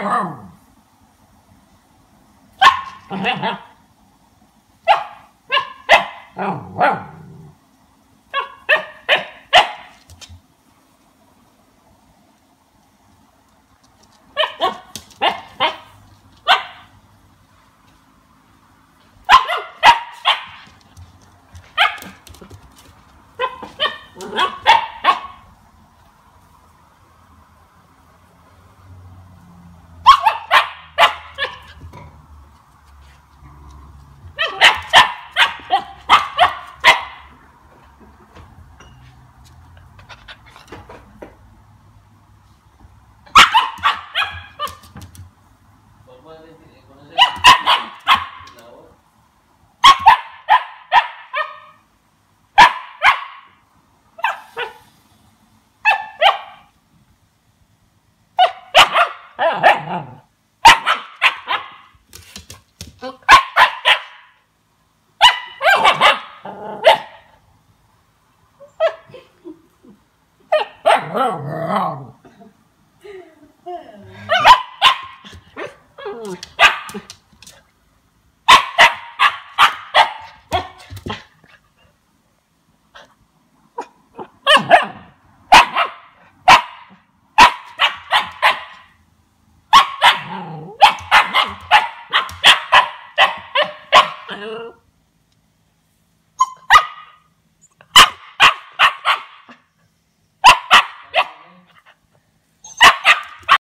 Ah! Oh. no